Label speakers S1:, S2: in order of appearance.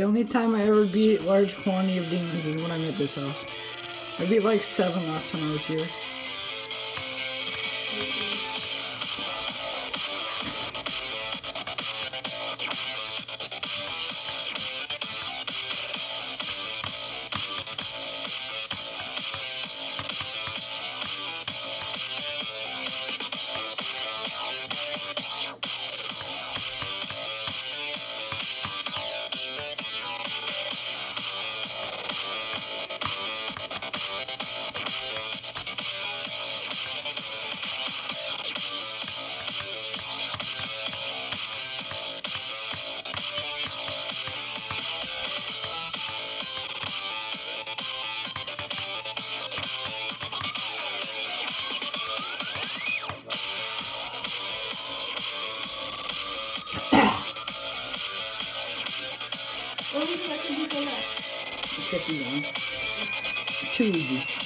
S1: The only time I ever beat large quantity of demons is when I'm at this house. I beat like seven last time I was here.
S2: Only second before that.
S1: 51. Too easy.